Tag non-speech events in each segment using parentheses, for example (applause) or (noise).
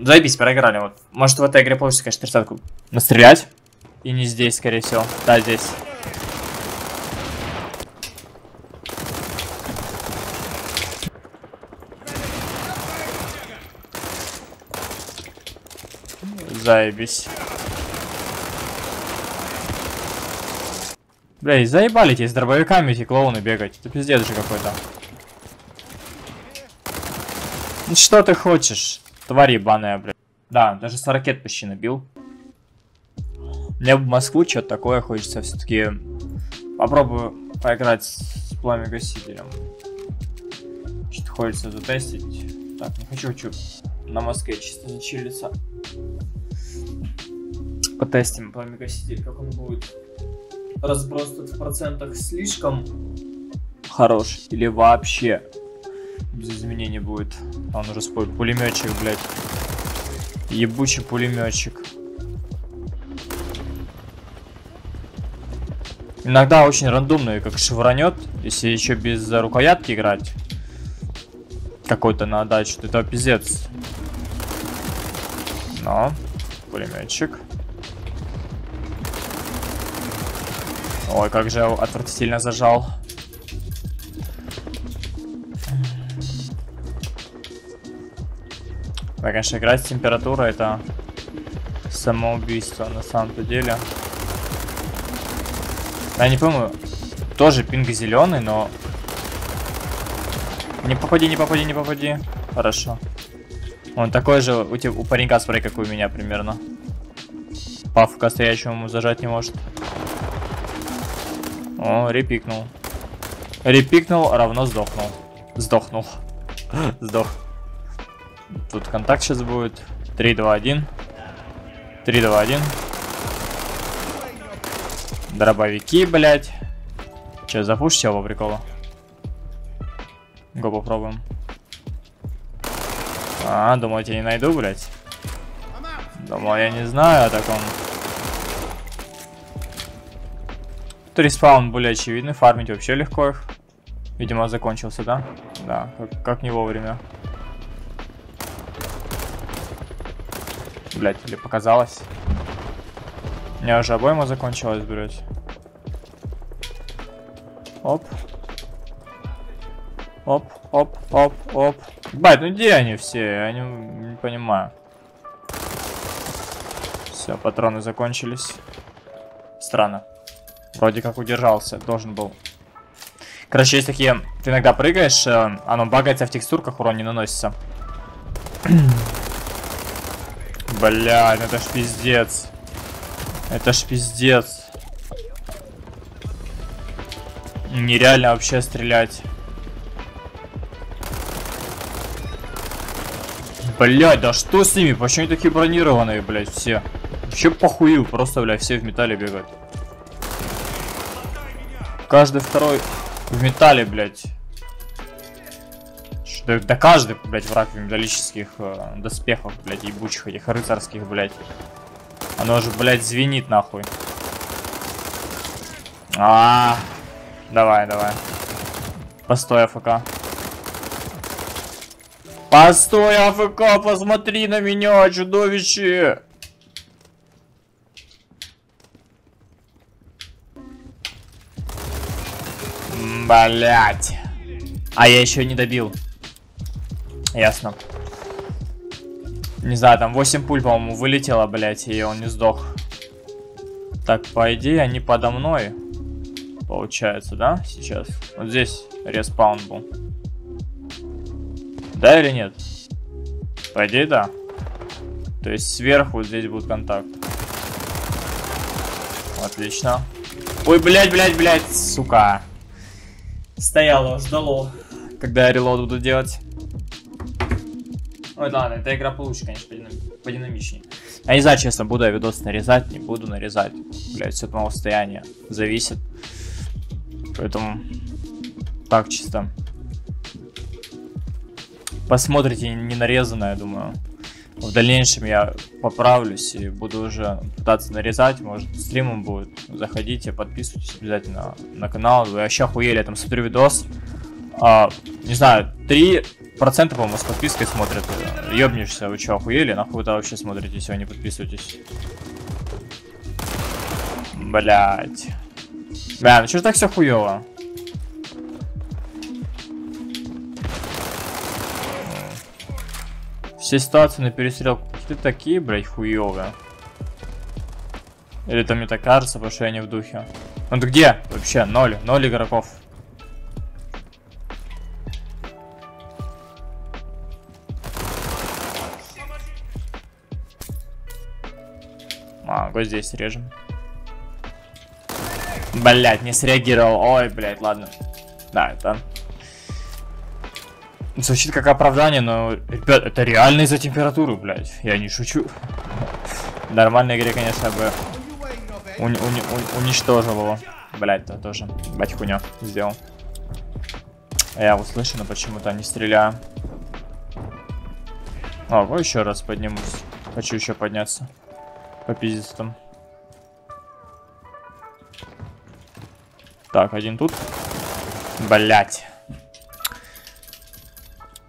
Заебись, проиграли. Вот. Может в этой игре получится, конечно, тридцатку настрелять. И не здесь, скорее всего. Да, здесь. Заебись. Бля, заебали тебе с дробовиками эти клоуны бегать. Это пиздец же какой-то. Ну что ты хочешь? Тварь ебаная, блядь. Да, даже с ракет почти набил. Мне в Москву что-то такое хочется все-таки. Попробую поиграть с пламя-гасителем. Что-то хочется затестить. Так, не хочу, хочу на Москве чисто зачилиться. Потестим пламя-гаситель, как он будет. Разброс в процентах слишком хорош или вообще без изменений будет. А он уже спой пулеметчик, блядь. Ебучий пулеметчик. Иногда очень рандомно, как шевронет, если еще без рукоятки играть. Какой-то на отдачу, это пиздец. Но, пулеметчик. Ой, как же отвратительно зажал. Да, конечно, играть с температурой это самоубийство на самом-то деле. Я не помню, тоже пинг зеленый, но... Не попади, не попади, не попади. Хорошо. Он такой же у, тебя, у паренька спрей, как у меня примерно. Павка стоящему ему зажать не может. О, репикнул. Репикнул, равно сдохнул. Сдохнул. (laughs) Сдох. Тут контакт сейчас будет. 3, 2, 1. 3, 2, 1. Дробовики, блядь. Че, запушите его прикола? Го попробуем. А, думал, я не найду, блядь. Думал, я не знаю о таком. Тут респаун более очевидный, фармить вообще легко их. Видимо, закончился, да? Да, как, как не вовремя. Блять, или показалось? У меня уже обойма закончилась, блять. Оп. Оп, оп, оп, оп. Бать, ну где они все? Я не, не понимаю. Все, патроны закончились. Странно. Вроде как удержался, должен был. Короче, есть такие... Ты иногда прыгаешь, э, оно багается в текстурках, урон не наносится. (clears throat) Блядь, это ж пиздец. Это ж пиздец. Нереально вообще стрелять. Блять, да что с ними? Почему они такие бронированные, блять, все? Вообще похую, просто, блядь, все в металле бегают. Каждый второй в металле, блядь. Да, да каждый, блядь, враг в металлических э, доспехах, блядь, ебучих этих рыцарских, блядь. Оно же, блядь, звенит нахуй. А, -а, -а. давай, давай. Постой, АФК. Постой, АФК, посмотри на меня, чудовище! Блять. А я еще не добил. Ясно. Не знаю, там 8 пуль, по-моему, вылетело, блять, и он не сдох. Так, по идее, они подо мной. Получается, да, сейчас? Вот здесь респаун был. Да или нет? По идее, да. То есть сверху здесь будет контакт. Отлично. Ой, блядь, блядь, блядь, сука. Стояло, ждало, когда я релод буду делать. Ой, ладно, эта игра получше, конечно, подинамичнее. Я не знаю, честно, буду я видос нарезать, не буду нарезать. Блять, все от моего состояния зависит. Поэтому так чисто. Посмотрите не нарезанное, думаю. В дальнейшем я поправлюсь и буду уже пытаться нарезать. Может, стримом будет. Заходите, подписывайтесь обязательно на канал. Вы вообще охуели, я там смотрю видос. А, не знаю, три проценты, по-моему, с подпиской смотрят. Ёбнешься, вы чё, охуели? Нахуй вы вообще смотрите, если вы не подписываетесь? Блять. Бля, ну чё ж так все хуёво? Все ситуации на перестрелку какие-то такие, блядь, хуёвые. Или это мне так кажется, потому что я не в духе. Ну ты где? Вообще, ноль. Ноль игроков. Вот здесь режем. Блять, не среагировал. Ой, блять, ладно. Да, это... Звучит как оправдание, но, ребят, это реально из-за температуры, блять. Я не шучу. (laughs) Нормальной игре, конечно, бы уни уни уни уничтожил его. Блять, то тоже. Бать хуйня сделал. Я услышал, но почему-то не стреляю. О, вот еще раз поднимусь. Хочу еще подняться. Попиздец там. Так, один тут. Блять.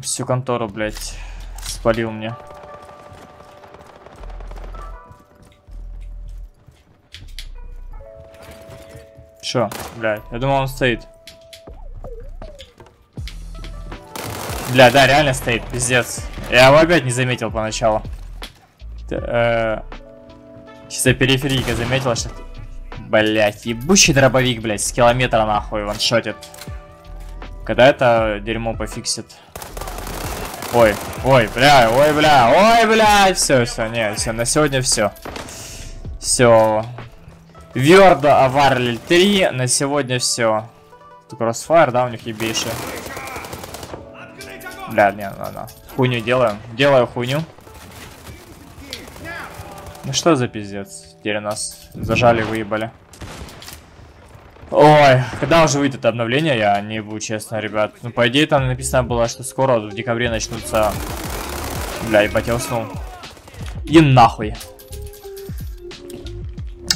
Всю контору, блять, спалил мне. Чё, блядь, я думал он стоит. Бля, да, реально стоит, пиздец. Я его опять не заметил поначалу. Э, чисто периферийка заметила, что... Блять, ебучий дробовик, блять, с километра нахуй ваншотит. Когда это дерьмо пофиксит? Ой, ой, бля, ой, бля, ой, бля, все, все, не, все, на сегодня все. Все. Вердо Аварль 3, на сегодня все. Кроссфайр, да, у них ебейший. Бля, не, ладно. Хуйню делаем. Делаю хуйню. Ну что за пиздец? Теперь нас зажали, выебали. Ой, когда уже выйдет обновление, я не буду честно, ребят. Ну, по идее, там написано было, что скоро, в декабре начнутся... Бля, ебать, я уснул. И нахуй.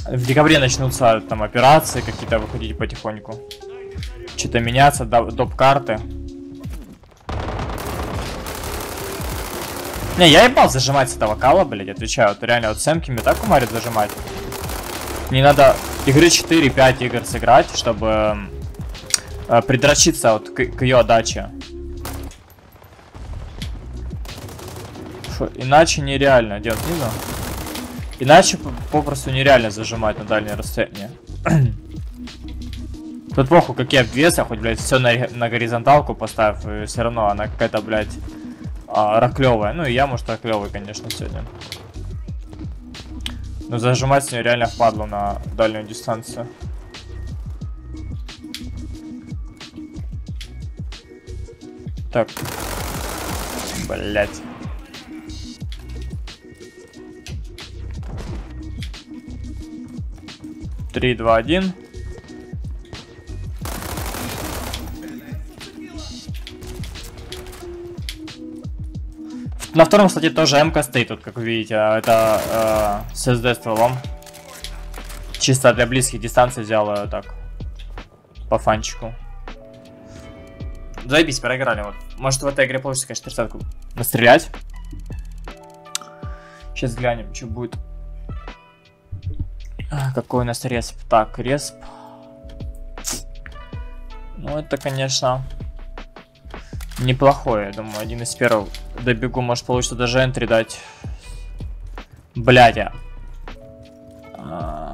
В декабре начнутся там операции какие-то выходить потихоньку. Что-то меняться, доп-карты. Не, я ебал зажимать с этого кала, блядь, отвечаю. Вот реально, вот Сэмки мне так умарит зажимать. Не надо игры 4-5 игр сыграть, чтобы э, придрочиться вот к, к ее отдаче. Фу, иначе нереально делать снизу. Иначе попросту нереально зажимать на дальнее расстояние. Тут похуй, какие обвесы, хоть, блядь, все на, на горизонталку поставь, все равно она какая-то, блядь, а, раклевая. Ну и я, может, раклевый, конечно, сегодня. Но зажимать с нее реально впадло на дальнюю дистанцию. Так. Блять. Три, два, один. На втором, кстати, тоже МК стоит тут, как вы видите. А это э, с SD стволом. Чисто для близких дистанций взял э, так. По фанчику. Заебись, проиграли. Вот. Может в этой игре получится, конечно, тридцатку настрелять. Сейчас глянем, что будет. А, какой у нас респ? Так, респ. Ну, это, конечно, неплохой. Я думаю, один из первых добегу, может получится даже энтри дать. Блядя. А,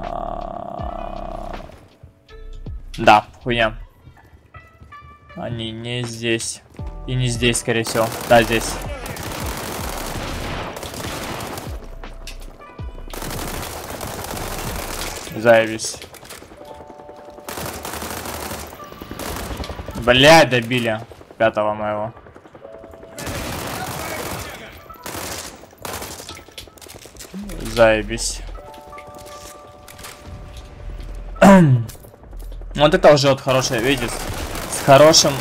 да, хуйня. Они не здесь. И не здесь, скорее всего. Да, здесь. Заебись. Блядь, добили пятого моего. Заебись. (clears throat) вот это уже вот хорошая, видите, с хорошим...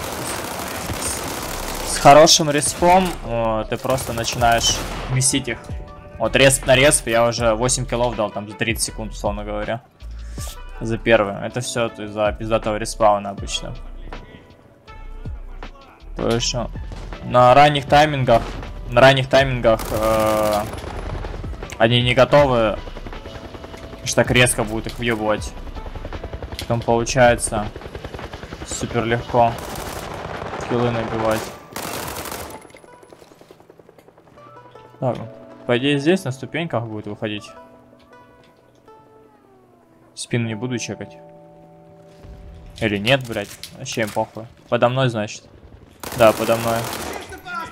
С хорошим респом о, ты просто начинаешь месить их. Вот респ на респ я уже 8 килов дал, там за 30 секунд, условно говоря. За первый. Это все из-за пиздатого респауна обычно. Так что На ранних таймингах, на ранних таймингах э, они не готовы, что так резко будут их въебывать. Потом получается супер легко киллы набивать. Так, по идее здесь на ступеньках будет выходить. Спину не буду чекать. Или нет, блядь. Вообще похуй. Подо мной, значит. Да, подо мной.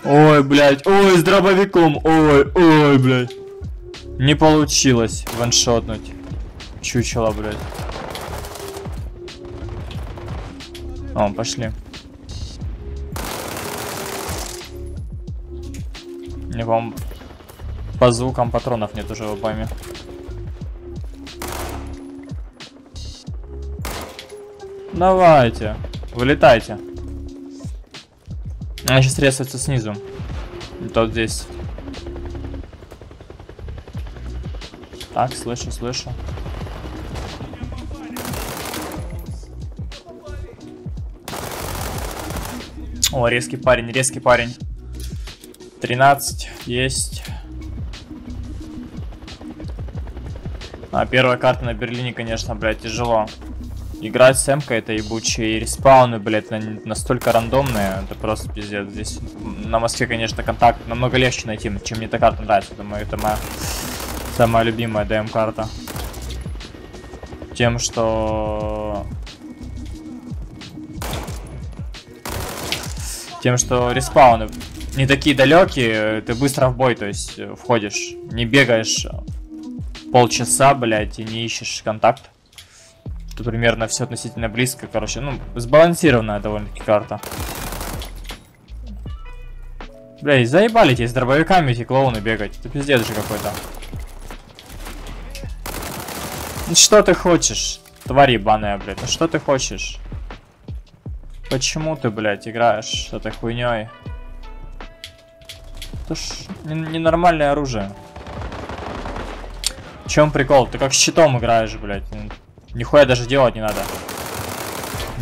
Ой, блядь. Ой, с дробовиком. Ой, ой, блядь. Не получилось ваншотнуть. Чучело, блядь. О, пошли. Не вам по звукам патронов нет уже в обойме. Давайте, вылетайте. Она сейчас резается снизу. Тот здесь. Так, слышу, слышу. О, резкий парень, резкий парень. 13 есть. А первая карта на Берлине, конечно, блядь, тяжело. Играть с Эмкой это ебучие респауны, блядь, настолько рандомные, это просто пиздец. Здесь на Москве, конечно, контакт намного легче найти, чем мне эта карта нравится. Думаю, это моя самая любимая DM-карта. Тем, что... Тем, что респауны не такие далекие, ты быстро в бой, то есть входишь, не бегаешь полчаса, блядь, и не ищешь контакт. Примерно все относительно близко, короче. Ну, сбалансированная довольно-таки карта. Бля, заебали эти с дробовиками эти клоуны бегать. Это пиздец же какой-то. Ну что ты хочешь? Тварь ебаная, блядь. Ну что ты хочешь? Почему ты, блядь, играешь с этой хуйней? Это ж ненормальное оружие. В чем прикол? Ты как щитом играешь, блядь. Нихуя даже делать не надо.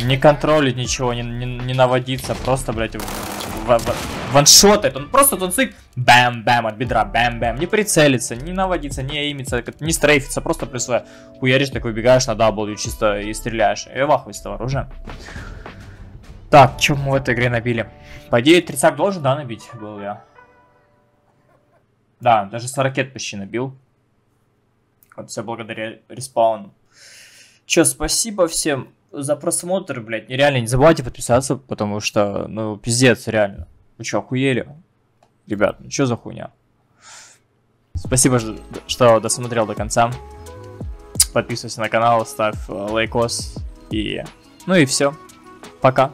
Не контролить ничего, не, не, не наводиться, просто, блядь, ваншотает. Он просто танцует бэм-бэм от бедра, бэм-бэм. Не прицелиться, не наводиться, не имиться, не стрейфиться, просто плюсуя. Хуяришь, так выбегаешь на W чисто и стреляешь. И вахуй с этого оружия. Так, что мы в этой игре набили? По идее, 30 должен, да, набить был я. Да, даже 40 почти набил. Вот все благодаря респауну. Че, спасибо всем за просмотр, блядь. Нереально, не забывайте подписаться, потому что, ну, пиздец, реально. Вы что, охуели? Ребят, ну что за хуйня? Спасибо, что досмотрел до конца. Подписывайся на канал, ставь лайкос и... Ну и все. Пока.